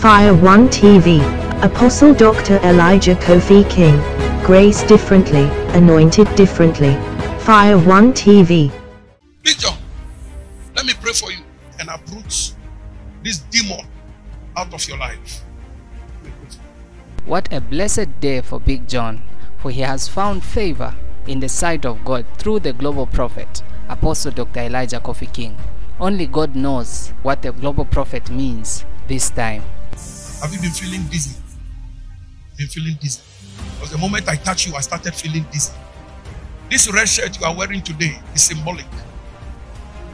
Fire One TV. Apostle Dr. Elijah Kofi King. Grace differently, anointed differently. Fire One TV. Big John, let me pray for you and uproot this demon out of your life. What a blessed day for Big John, for he has found favor in the sight of God through the global prophet, Apostle Dr. Elijah Kofi King. Only God knows what the global prophet means this time. Have you been feeling dizzy? Been feeling dizzy? Because the moment I touch you, I started feeling dizzy. This red shirt you are wearing today is symbolic.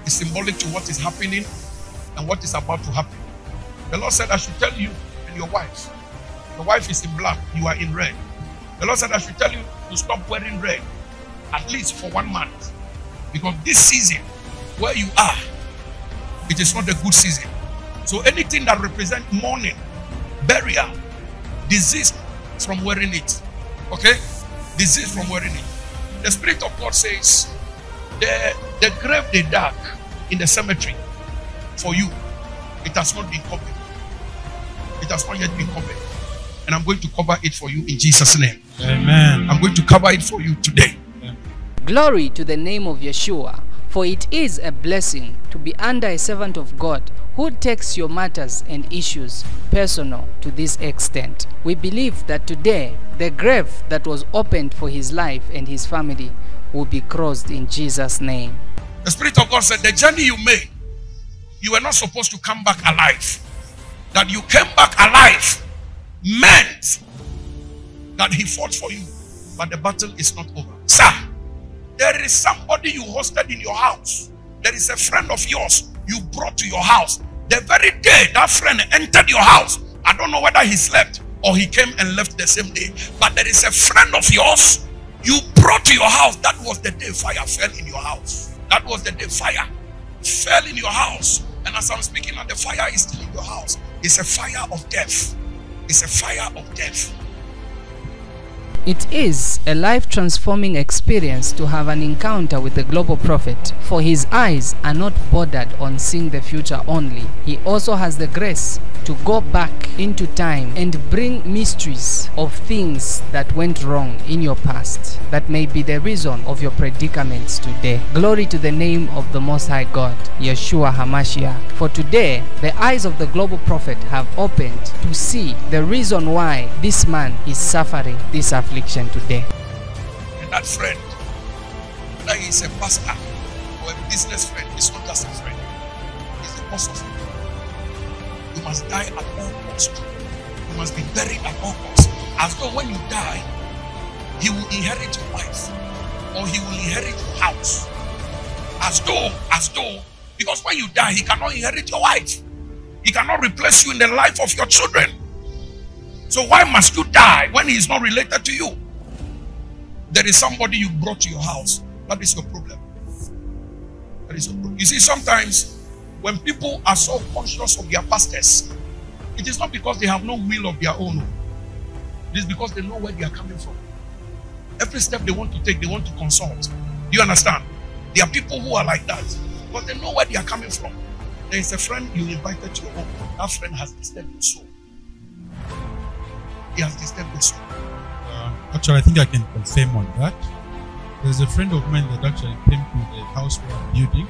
It's symbolic to what is happening and what is about to happen. The Lord said, I should tell you and your wife. Your wife is in black, you are in red. The Lord said, I should tell you to stop wearing red, at least for one month. Because this season, where you are, it is not a good season. So anything that represents mourning, burial, disease from wearing it. Okay? Disease from wearing it. The Spirit of God says, the, the grave they dug in the cemetery for you, it has not been covered. It has not yet been covered. And I'm going to cover it for you in Jesus' name. Amen. I'm going to cover it for you today. Glory to the name of Yeshua, for it is a blessing to be under a servant of God who takes your matters and issues personal to this extent. We believe that today the grave that was opened for his life and his family will be crossed in Jesus' name. The Spirit of God said, The journey you made, you were not supposed to come back alive. That you came back alive meant that He fought for you, but the battle is not over. Sir, there is somebody you hosted in your house. There is a friend of yours you brought to your house. The very day that friend entered your house, I don't know whether he slept or he came and left the same day, but there is a friend of yours you brought to your house. That was the day fire fell in your house. That was the day fire fell in your house. And as I'm speaking, and the fire is still in your house. It's a fire of death. It's a fire of death. It is a life transforming experience to have an encounter with the global prophet, for his eyes are not bordered on seeing the future only. He also has the grace to go back into time and bring mysteries of things that went wrong in your past that may be the reason of your predicaments today. Glory to the name of the Most High God, Yeshua HaMashiach. For today, the eyes of the global prophet have opened to see the reason why this man is suffering this affliction today. And that friend, whether he's a pastor or a business friend, is not just a friend. He's the boss of must die at all costs. You must be buried at all costs. As though when you die, he will inherit your wife or he will inherit your house. As though, as though, because when you die, he cannot inherit your wife. He cannot replace you in the life of your children. So why must you die when he is not related to you? There is somebody you brought to your house. That is your problem. That is your problem. You see, sometimes when people are so conscious of their pastors, it is not because they have no will of their own. It is because they know where they are coming from. Every step they want to take, they want to consult. Do you understand? There are people who are like that. But they know where they are coming from. There is a friend you invited to your home. That friend has disturbed your soul. He has disturbed your soul. Uh, actually, I think I can confirm on that. There's a friend of mine that actually came to the house we are building,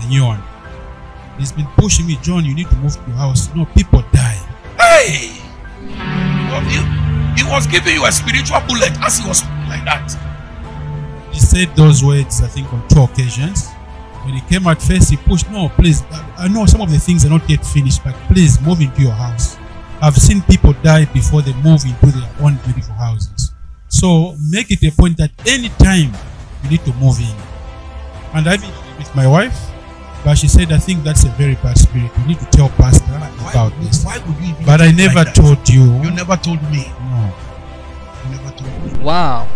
the new one. He's been pushing me, John, you need to move to your house. No, people die. Hey! He, he was giving you a spiritual bullet as he was like that. He said those words, I think, on two occasions. When he came at first, he pushed, no, please, I I know some of the things are not yet finished, but please move into your house. I've seen people die before they move into their own beautiful houses. So make it a point that any time you need to move in. And I've been with my wife, but she said, I think that's a very bad spirit. You need to tell Pastor Why, about this. why would you even But I never like told you. You never told me. No. You never told me. Wow.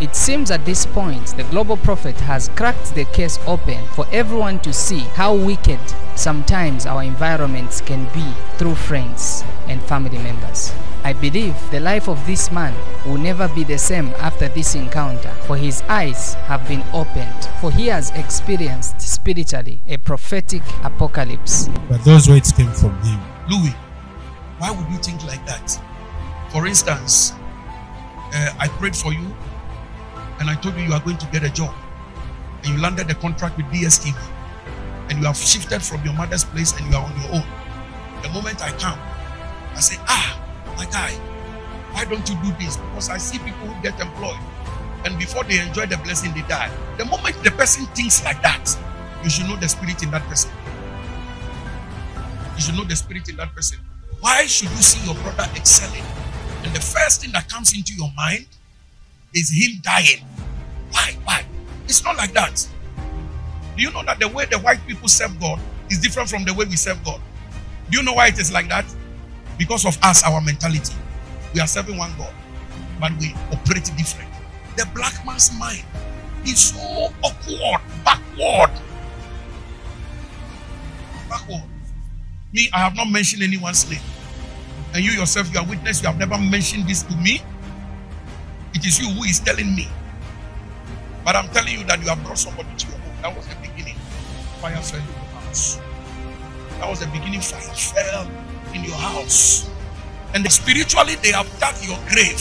It seems at this point the global prophet has cracked the case open for everyone to see how wicked sometimes our environments can be through friends and family members. I believe the life of this man will never be the same after this encounter, for his eyes have been opened, for he has experienced spiritually a prophetic apocalypse. But those words came from him. Louis, Why would you think like that? For instance, uh, I prayed for you and I told you you are going to get a job and you landed a contract with DSTV and you have shifted from your mother's place and you are on your own. The moment I come, I say, Ah, my guy, why don't you do this? Because I see people who get employed and before they enjoy the blessing, they die. The moment the person thinks like that, you should know the spirit in that person. You should know the spirit in that person. Why should you see your brother excelling? And the first thing that comes into your mind is him dying. Why? Why? It's not like that. Do you know that the way the white people serve God is different from the way we serve God? Do you know why it is like that? Because of us, our mentality. We are serving one God, but we operate different. The black man's mind is so awkward, backward. Backward. Me, I have not mentioned anyone's name. And you yourself, you are witness, you have never mentioned this to me. It is you who is telling me. But I'm telling you that you have brought somebody to your home. That was the beginning. Fire fell in your house. That was the beginning. Fire fell in your house. And spiritually, they have dug your grave.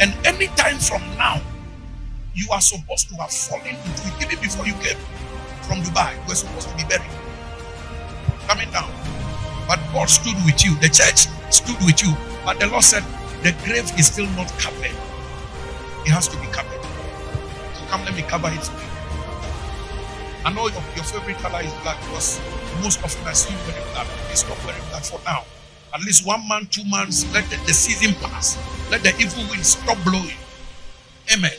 And any time from now, you are supposed to have fallen into it. Even before you came from Dubai, you were supposed to be buried. Coming down. But God stood with you. The church stood with you. But the Lord said, the grave is still not covered. It has to be covered. So come, let me cover it. I know your, your favorite color is black because most of us you wearing black. Please stop wearing black for now. At least one month, two months, let the, the season pass. Let the evil wind stop blowing. Amen.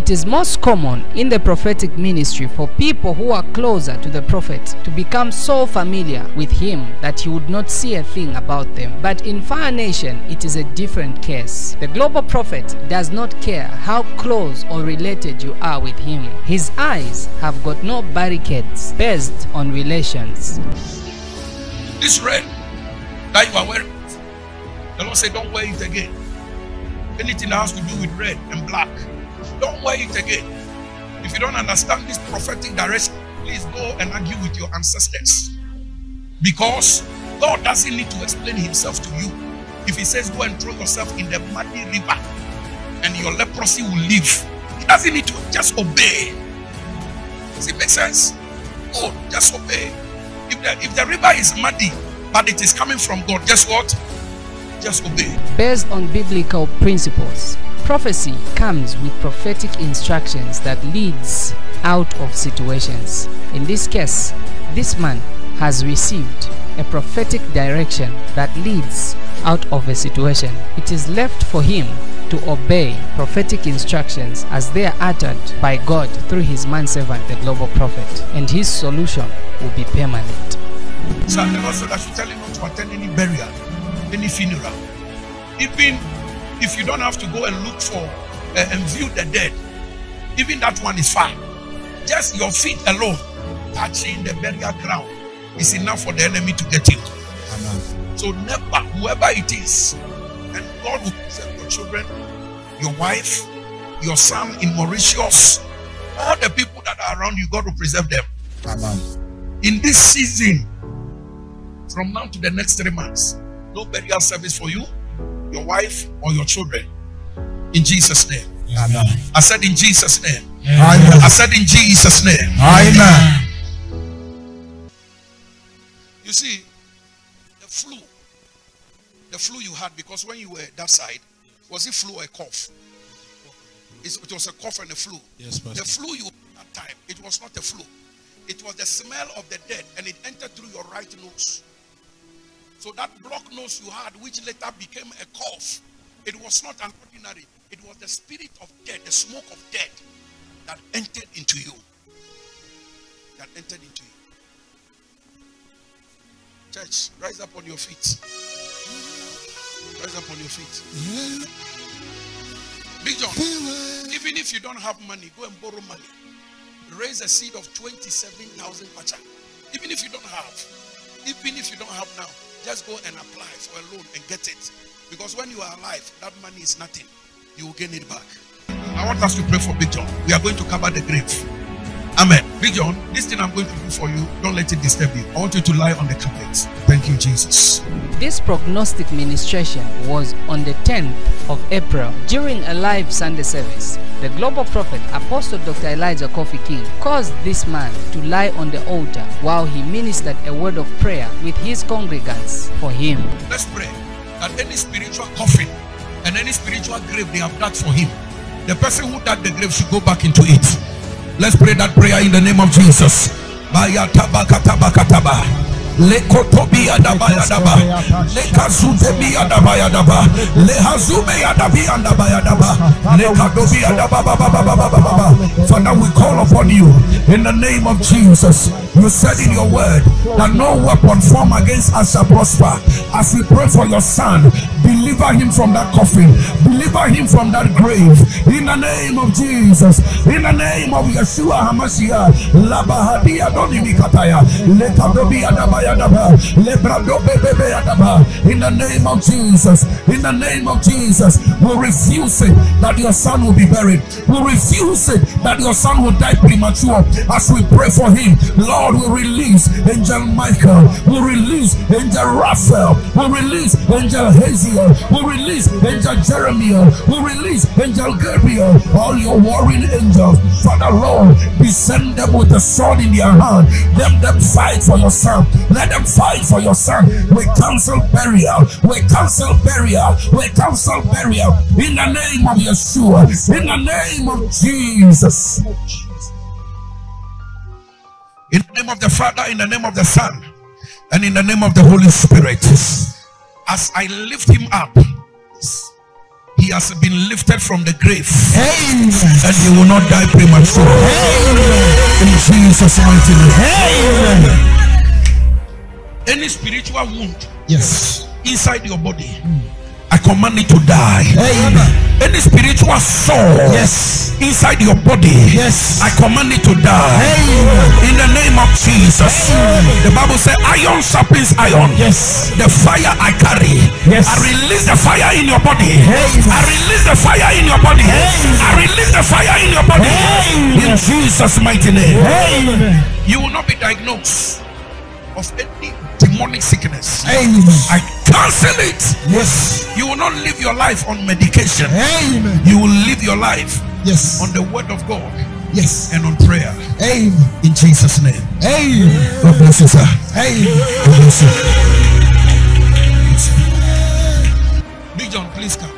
It is most common in the prophetic ministry for people who are closer to the prophet to become so familiar with him that he would not see a thing about them. But in Fire Nation, it is a different case. The global prophet does not care how close or related you are with him. His eyes have got no barricades based on relations. This red that you are wearing, the Lord said, don't wear it again. Anything that has to do with red and black, don't wear it again. If you don't understand this prophetic direction, please go and argue with your ancestors. Because God doesn't need to explain himself to you. If he says, go and throw yourself in the muddy river and your leprosy will leave, he doesn't need to just obey. Does it make sense? Oh, just obey. If the, if the river is muddy, but it is coming from God, guess what? Just obey. Based on biblical principles, prophecy comes with prophetic instructions that leads out of situations. In this case, this man has received a prophetic direction that leads out of a situation. It is left for him to obey prophetic instructions as they are uttered by God through his manservant, the global prophet, and his solution will be permanent. So the Lord said I tell not to attend any burial, any funeral. Even if you don't have to go and look for uh, and view the dead, even that one is fine. Just your feet alone touching the burial ground is enough for the enemy to get you. So never, whoever it is, and God will preserve your children, your wife, your son in Mauritius, all the people that are around you, God will preserve them. Amen. In this season, from now to the next three months, no burial service for you, your wife, or your children. In Jesus' name. Amen. I said in Jesus' name. Amen. I said in Jesus' name. Amen. You see, the flu, the flu you had, because when you were that side, was it flu or a cough? It was a cough and a flu. Yes, Pastor. The flu you had that time, it was not a flu. It was the smell of the dead and it entered through your right nose. So that block nose you had, which later became a cough, it was not an ordinary. It was the spirit of death, the smoke of death that entered into you. That entered into you. Church, rise up on your feet. Rise up on your feet. Big John, even if you don't have money, go and borrow money. Raise a seed of 27,000 kwacha. Even if you don't have, even if you don't have now, just go and apply for a loan and get it. Because when you are alive, that money is nothing. You will gain it back. I want us to pray for Big John. We are going to cover the grave. Amen. Big John, this thing I'm going to do for you, don't let it disturb you. I want you to lie on the carpet. Thank you, Jesus. This prognostic ministration was on the 10th of April during a live Sunday service. The global prophet, Apostle Dr. Elijah Kofi King, caused this man to lie on the altar while he ministered a word of prayer with his congregants for him. Let's pray that any spiritual coffin and any spiritual grave they have dug for him, the person who dug the grave should go back into it. Let's pray that prayer in the name of Jesus. Lekotobi adabaya lehazume adabi lekadobi adaba. Father, we call upon you in the name of Jesus. You said in your word that no weapon formed against us shall prosper. As we pray for your son, deliver him from that coffin, deliver him from that grave. In the name of Jesus, in the name of Yeshua HaMashiach, Labahadia Donimikataya, Lekadobi Adabaya Daba, Lebrado Bebe Adaba. In the name of Jesus, in the name of Jesus, we refuse it that your son will be buried. We refuse it that your son will die premature. As we pray for him, Lord, we release Angel Michael, will release Angel Raphael, will release Angel Haziel, will release Angel Jeremiah, will release Angel Gabriel, all your warring angels. Father Lord, descend them with a sword in their hand. Let them fight for your son. Let them fight for your son. We cancel burial. We cancel burial. We cancel burial. In the name of Yeshua. In the name of Jesus. In the name of the Father, in the name of the Son, and in the name of the Holy Spirit. As I lift him up, he has been lifted from the grave. And he will not die premature. In Jesus' mighty name. Any spiritual wound Yes. inside your body, I command it to die. Amen. Any spiritual soul Yes. inside your body, Yes. I command it to die. Amen. In the name of Jesus. The Bible says, iron sharpens iron. Yes. The fire I carry. Yes. I release the fire in your body. Amen. I release the fire in your body. I release the fire in your body. Amen. In Jesus' mighty name. Amen. You will not be diagnosed of any demonic sickness. Amen. I cancel it. Yes. You will not live your life on medication. Amen. You will live your life Yes. on the word of God Yes. and on prayer. Amen. In Jesus' name. Amen. God bless you, sir. Amen. God bless you. Big John, please come.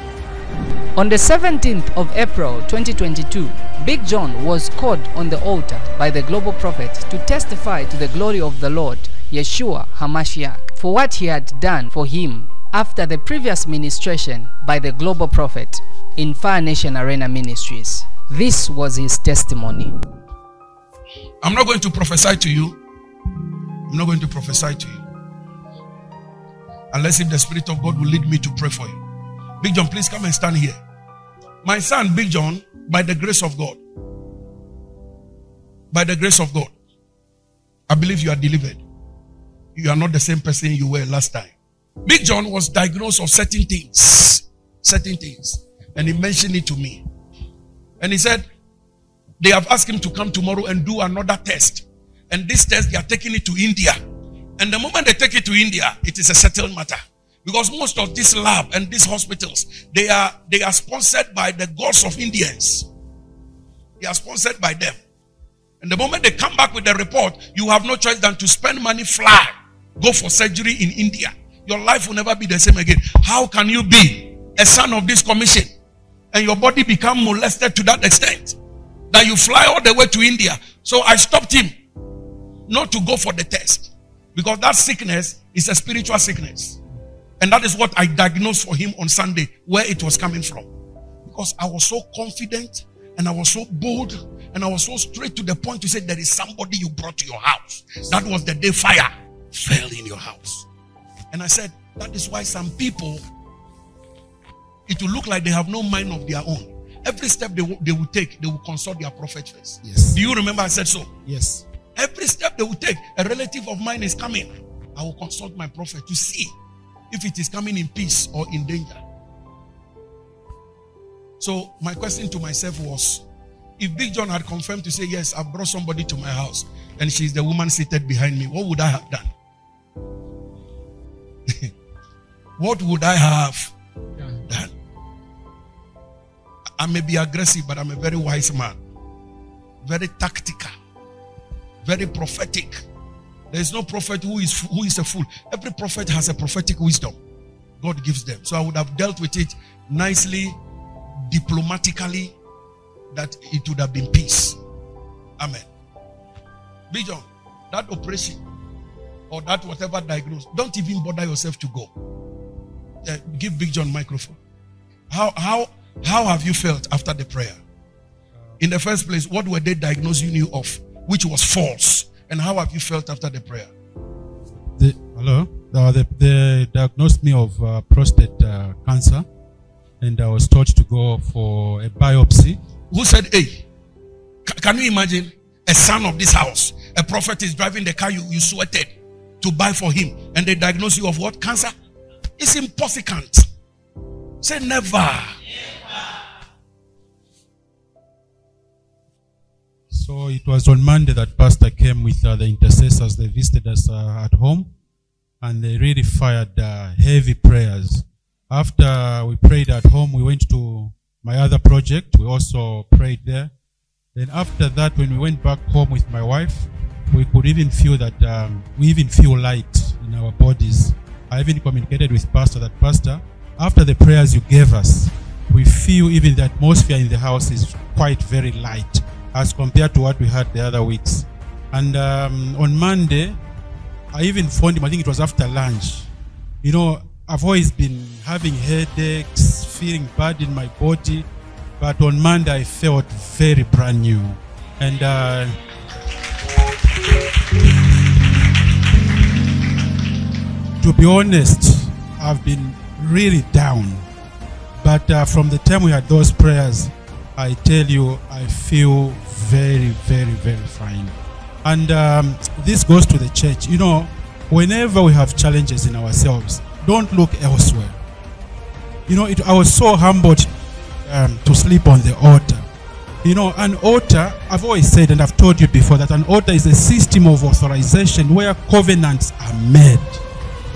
On the 17th of April 2022, Big John was called on the altar by the global prophet to testify to the glory of the Lord, Yeshua HaMashiach, for what he had done for him after the previous ministration by the global prophet in Fire Nation Arena Ministries. This was his testimony. I'm not going to prophesy to you. I'm not going to prophesy to you. Unless if the Spirit of God will lead me to pray for you. Big John, please come and stand here. My son, Big John, by the grace of God, by the grace of God, I believe you are delivered. You are not the same person you were last time. Big John was diagnosed of certain things, certain things, and he mentioned it to me. And he said, they have asked him to come tomorrow and do another test. And this test, they are taking it to India. And the moment they take it to India, it is a settled matter. Because most of this lab and these hospitals, they are they are sponsored by the gods of Indians. They are sponsored by them. And the moment they come back with the report, you have no choice than to spend money, fly, go for surgery in India. Your life will never be the same again. How can you be a son of this commission and your body become molested to that extent that you fly all the way to India? So I stopped him not to go for the test because that sickness is a spiritual sickness. And that is what I diagnosed for him on Sunday, where it was coming from. Because I was so confident and I was so bold and I was so straight to the point to say, There is somebody you brought to your house. That was the day fire fell in your house. And I said, That is why some people, it will look like they have no mind of their own. Every step they will, they will take, they will consult their prophet first. Yes. Do you remember I said so? Yes. Every step they will take, a relative of mine is coming. I will consult my prophet to see if it is coming in peace or in danger. So, my question to myself was if Big John had confirmed to say, Yes, I brought somebody to my house and she's the woman seated behind me, what would I have done? what would I have done? I may be aggressive, but I'm a very wise man, very tactical, very prophetic. There is no prophet who is who is a fool. Every prophet has a prophetic wisdom. God gives them. So I would have dealt with it nicely, diplomatically, that it would have been peace. Amen. Big John, that operation or that whatever diagnosis, don't even bother yourself to go. Uh, give Big John microphone. How how how have you felt after the prayer? In the first place, what were they diagnosing you knew of, which was false, and how have you felt after the prayer? The, hello? Uh, they, they diagnosed me of uh, prostate uh, cancer, and I was told to go for a biopsy. Who said, Hey, c- can you imagine a son of this house? A prophet is driving the car you, you sweated to buy for him, and they diagnose you of what? Cancer? It's impossible. Say never. So it was on Monday that Pastor came with uh, the intercessors. They visited us uh, at home, and they really fired uh, heavy prayers. After we prayed at home, we went to my other project. We also prayed there. Then after that, when we went back home with my wife, we could even feel that um, we even feel light in our bodies. I even communicated with Pastor that Pastor, after the prayers you gave us, we feel even the atmosphere in the house is quite very light as compared to what we had the other weeks. And um, on Monday, I even phoned him. I think it was after lunch. You know, I've always been having headaches, feeling bad in my body, but on Monday I felt very brand new. And uh, to be honest, I've been really down. But uh, from the time we had those prayers, I tell you, I feel very, very, very fine. And um, this goes to the church. You know, whenever we have challenges in ourselves, don't look elsewhere. You know, it, I was so humbled um, to sleep on the altar. You know, an altar, I've always said, and I've told you before, that an altar is a system of authorization where covenants are made.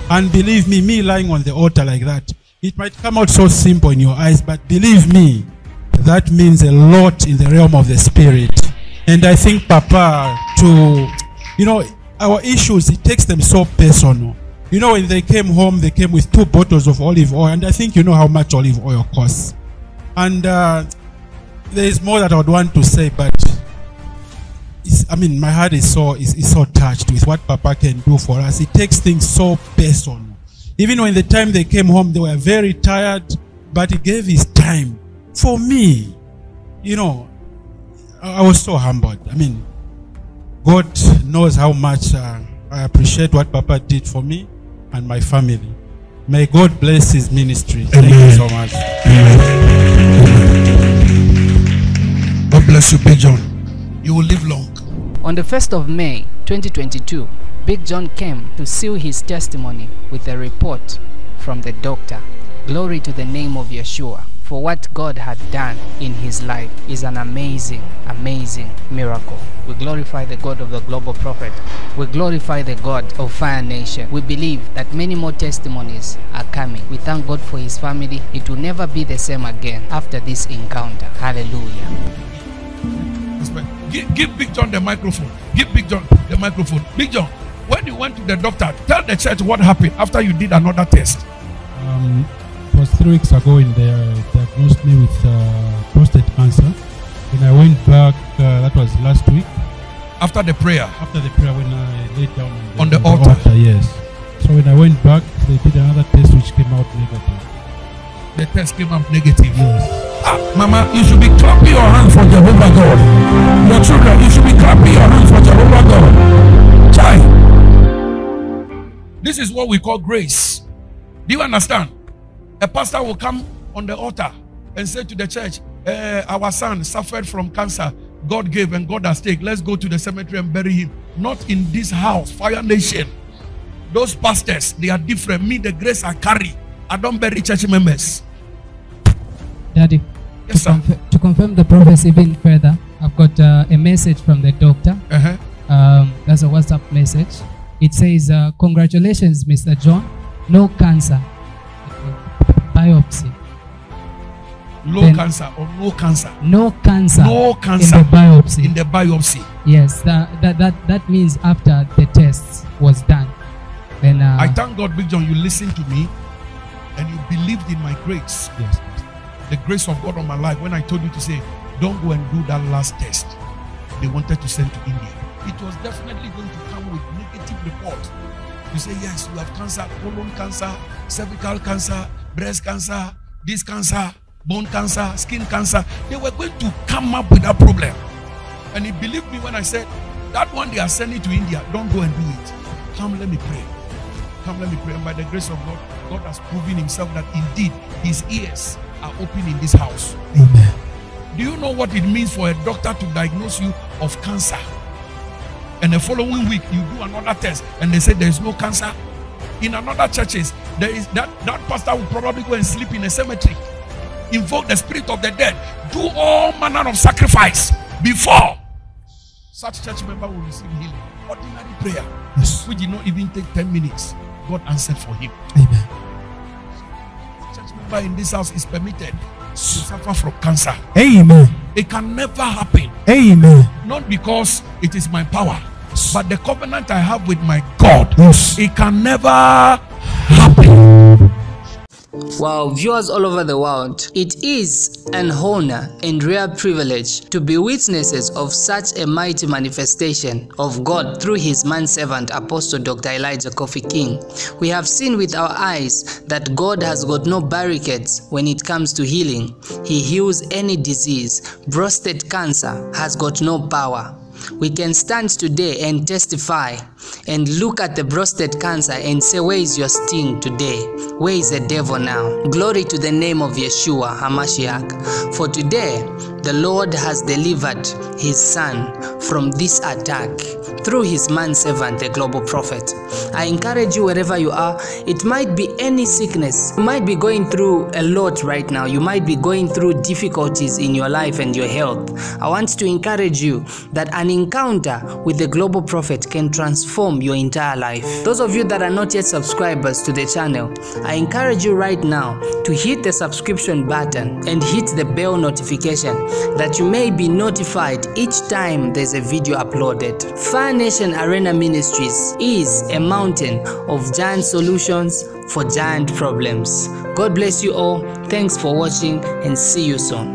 And believe me, me lying on the altar like that, it might come out so simple in your eyes, but believe me, that means a lot in the realm of the spirit. And I think, Papa, to, you know, our issues, it takes them so personal. You know, when they came home, they came with two bottles of olive oil, and I think you know how much olive oil costs. And uh, there is more that I would want to say, but it's, I mean, my heart is so is, is so touched with what Papa can do for us. He takes things so personal. Even when the time they came home, they were very tired, but he gave his time for me. You know, I I was so humbled. I mean, God knows how much uh, I appreciate what Papa did for me and my family. May God bless his ministry. Thank you so much. God bless you, Big John. You will live long. On the 1st of May 2022, Big John came to seal his testimony with a report from the doctor. Glory to the name of Yeshua, for what God had done in his life is an amazing, amazing miracle. We glorify the God of the global prophet. We glorify the God of Fire Nation. We believe that many more testimonies are coming. We thank God for his family. It will never be the same again after this encounter. Hallelujah. Give, give Big John the microphone. Give Big John the microphone. Big John, when you went to the doctor, tell the church what happened after you did another test. Um, it was three weeks ago when they diagnosed me with uh, prostate cancer. When I went back, uh, that was last week, After the prayer, after the prayer when I laid down On the altar. Yes. So when I went back, they did another test which came out negative. The test came up negative. Ah, Mama, you should be clapping your hands for Jehovah God. Your children, you should be clapping your hands for Jehovah God. Chai. This is what we call grace. Do you understand? A pastor will come on the altar and say to the church, eh, Our son suffered from cancer. God gave and God has taken. Let's go to the cemetery and bury him. Not in this house, Fire Nation. Those pastors, they are different. Me, the grace I carry, I don't bury church members. Daddy, Yes, to, sir. conf- to confirm the prophecy even further, I've got uh, a message from the doctor. Uh-huh. Um, that's a WhatsApp message. It says, uh, "Congratulations, Mr. John. No cancer. Biopsy. Low Then- cancer or no cancer. No cancer. No cancer in the biopsy. in the biopsy. yes, that, that that that means after the test was done, then uh, I thank God, Big John, you listened to me and you believed in my grace. Yes. The grace of God on my life. When I told you to say, don't go and do that last test, they wanted to send to India. It was definitely going to come with negative report. You say, yes, you have cancer, colon cancer, cervical cancer, breast cancer, this cancer, bone cancer, skin cancer. They were going to come up with that problem. And he believed me when I said, that one they are sending to India, don't go and do it. Come, let me pray. Come, let me pray. And by the grace of God, God has proven himself that indeed his ears are open in this house. Amen. Do you know what it means for a doctor to diagnose you of cancer? And the following week you do another test and they say there is no cancer. In another churches, there is that that pastor will probably go and sleep in a cemetery, invoke the spirit of the dead, do all manner of sacrifice before such church member will receive healing. Ordinary prayer, Yes. which did not even take 10 minutes, God answered for him. Amen. Church member in this house is permitted to suffer from cancer. Amen. It can never happen. Amen. not because it is my power, but the covenant I have with my God. Yes. It can never happen. Wow, viewers all over the world, it is an honor and rare privilege to be witnesses of such a mighty manifestation of God through his manservant Apostle Dr. Elijah Kofi King. We have seen with our eyes that God has got no barricades when it comes to healing. He heals any disease. Prostate cancer has got no power. We can stand today and testify and look at the prostate cancer and say, Where is your sting today? Where is the devil now? Glory to the name of Yeshua HaMashiach. For today, the Lord has delivered his son from this attack through his manservant, the global prophet. I encourage you wherever you are, it might be any sickness. You might be going through a lot right now. You might be going through difficulties in your life and your health. I want to encourage you that an encounter with the global prophet can transform your entire life. Those of you that are not yet subscribers to the channel, I encourage you right now to hit the subscription button and hit the bell notification that you may be notified each time there's a video uploaded. Fire Nation Arena Ministries is a mountain of giant solutions for giant problems. God bless you all. Thanks for watching and see you soon.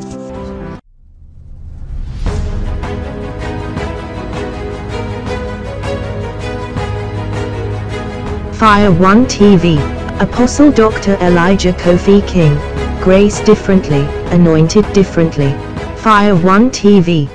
Fire One TV. Apostle Dr. Elijah Kofi King. Grace differently, anointed differently. Fire One TV.